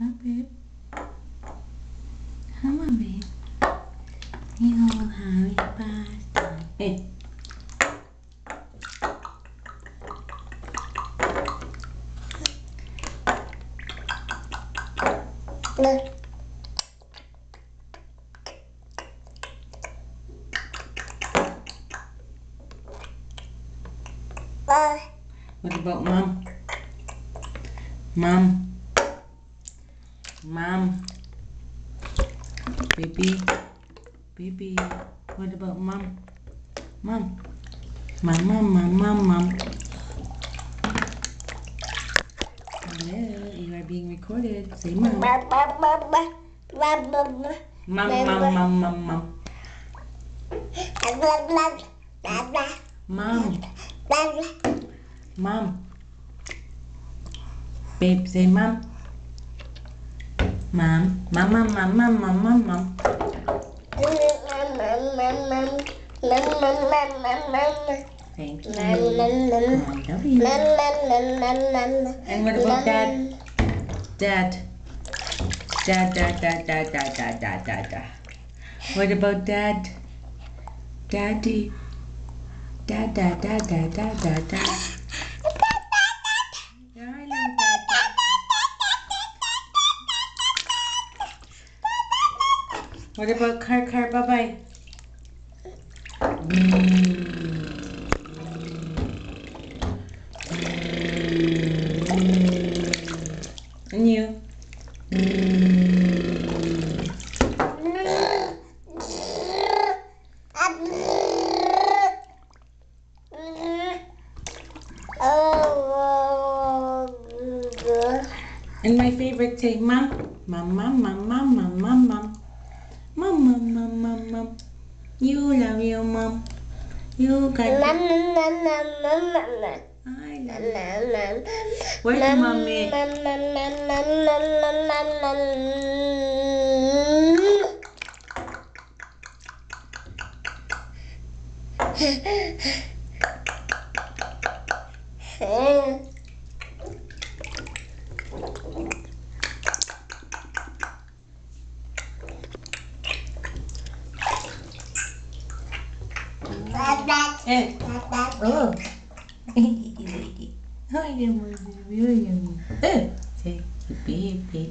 Huh, babe? Come on, babe. You'll have a pasta. Hey. Uh, What about mom? Mom. Mom. Baby. Baby. What about mom? Mom. Mom, mom, mom, mom, mom. Hello, you are being recorded. Say mom. Mom, mom, mom, mom, mom. Blah, blah, Mom. blah, blah. Mom. Babe, say mom. Mom. Mom, mom, mom, mom, mom, mom, mom. Thank you. I love you. And what about dad? Dad. Dad, dad, dad, dad, dad, dad, dad, dad, dad. What about dad? Daddy. Dad, dad, dad, dad, dad, dad, dad. What about car, car, bye bye? And you? And my favorite say mom, mom, mom, mom, mom, mom, mom, Mom, mom, mom, mom, mom. You love your mom. You got. Mom, mom, mom, mom, mom, mom. I love you. Where's mommy? Mom, mom, mom, mom, mom, mom, mom, Olha, meu Deus, olha. Take baby.